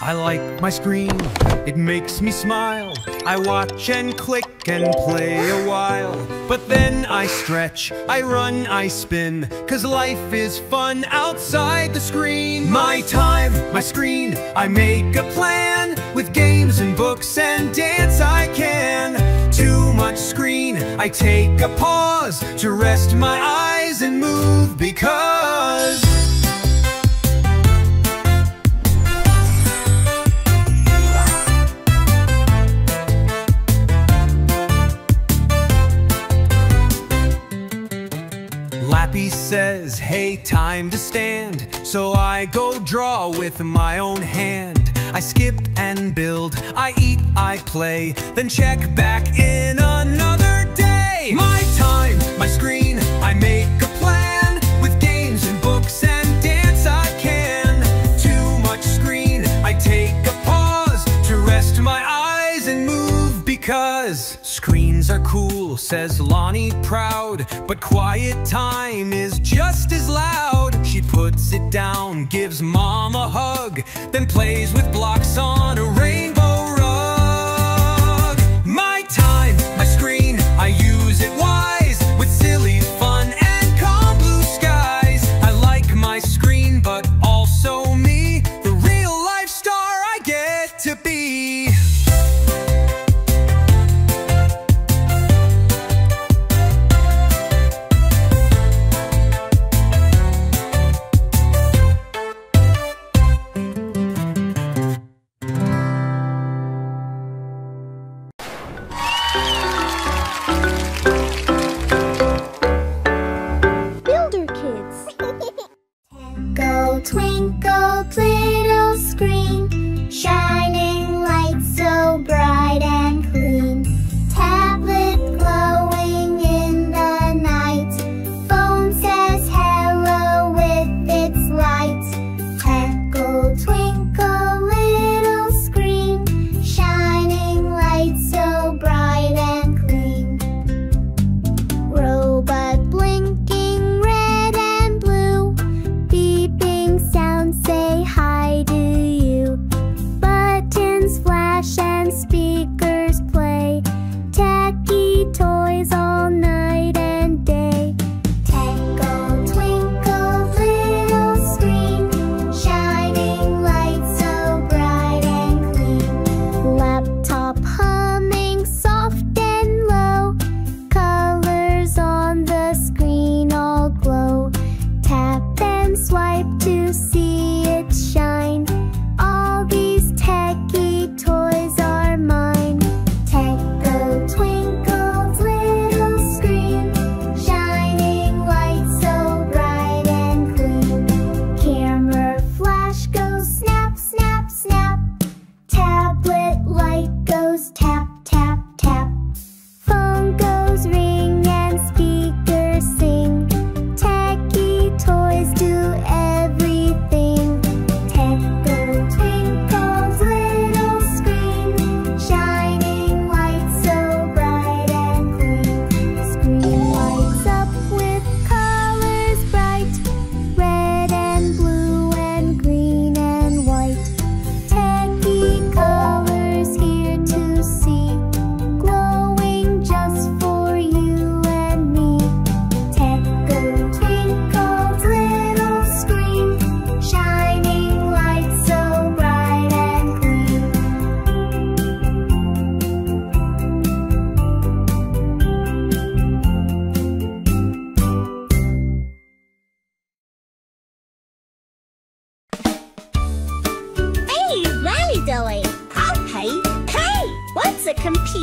I like my screen, it makes me smile. I watch and click and play a while. But then I stretch, I run, I spin, cause life is fun outside the screen. My time, my screen, I make a plan. With games and books and dance I can. Too much screen, I take a pause to rest my eyes and move because Hey, time to stand. So I go draw with my own hand. I skip and build I eat, I play Then check back in another day. My time, my screen I make says Lonnie proud But quiet time is just as loud. She puts it down, gives mom a hug Then plays with blocks on a rainbow.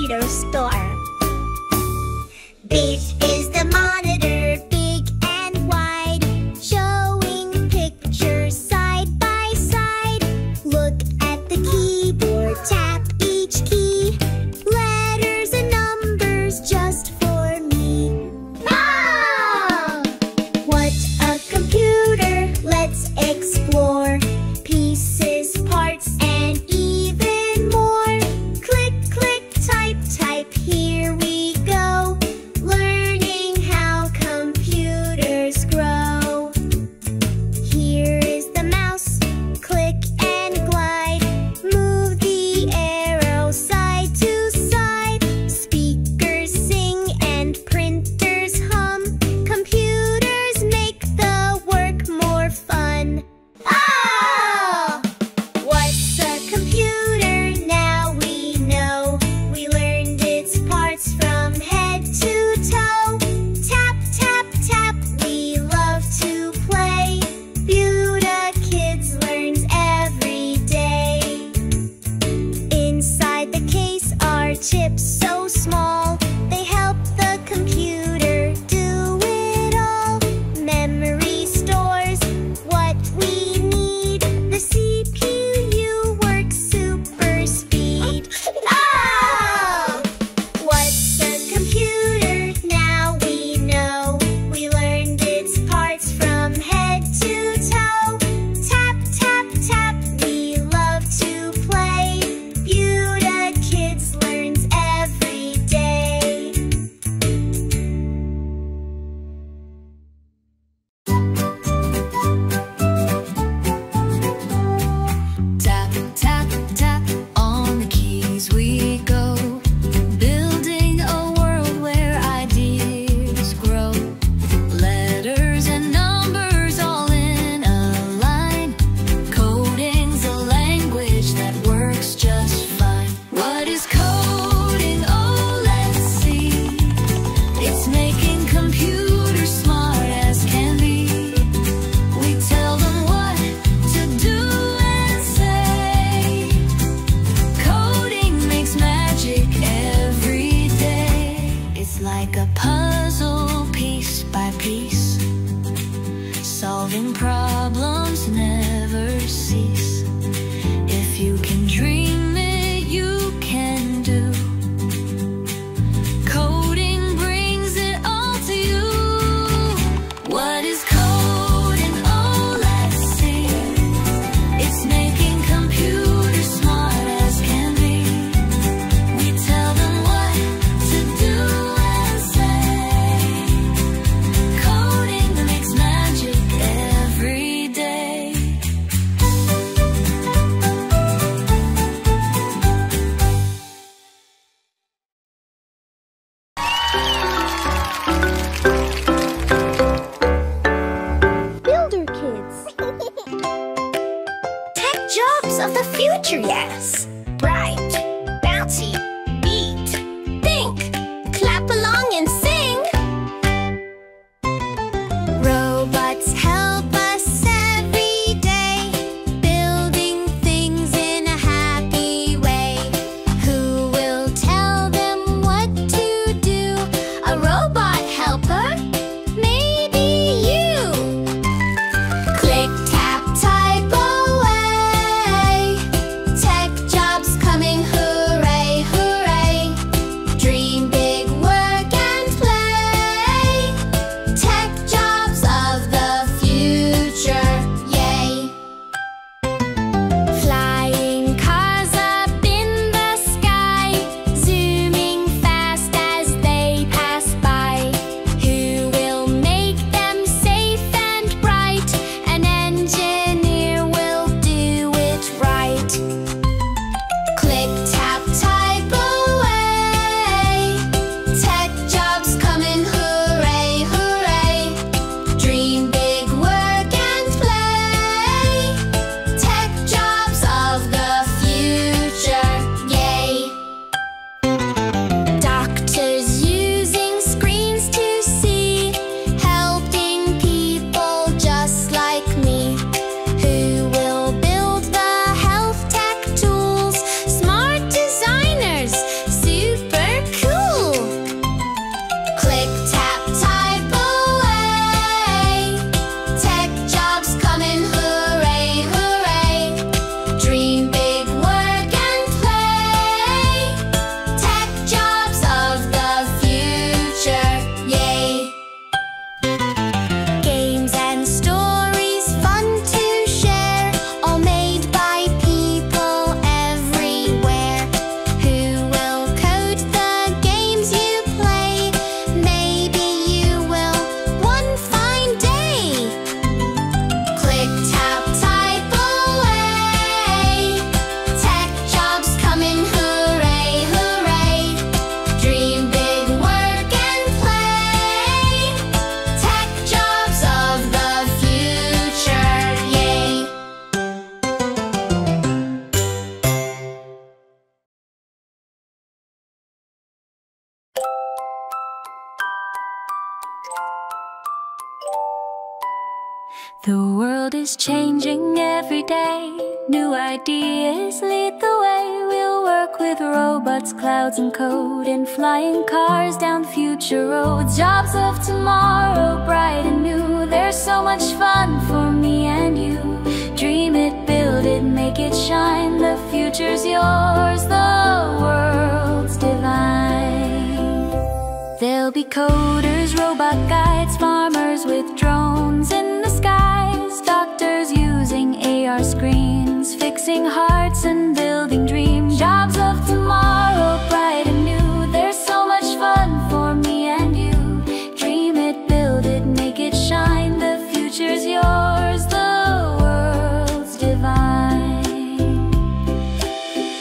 Cheeto store. Is changing every day. New ideas lead the way. We'll work with robots, clouds, and code, and flying cars down future roads. Jobs of tomorrow, bright and new. There's so much fun for me and you. Dream it, build it, make it shine. The future's yours, the world's divine. There'll be coders, robot guides, farmers with drones hearts and building dreams. Jobs of tomorrow, bright and new. There's so much fun for me and you. Dream it, build it, make it shine. The future's yours, the world's divine.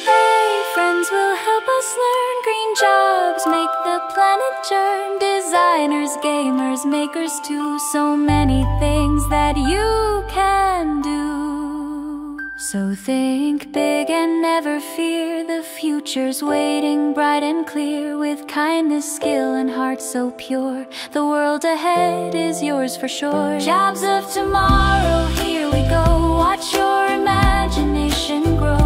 Hey, friends will help us learn green jobs, make the planet turn. Designers, gamers, makers too. So many things that you can. So think big and never fear. The future's waiting bright and clear With kindness, skill and heart so pure. The world ahead is yours for sure. Jobs of tomorrow, here we go. Watch your imagination grow.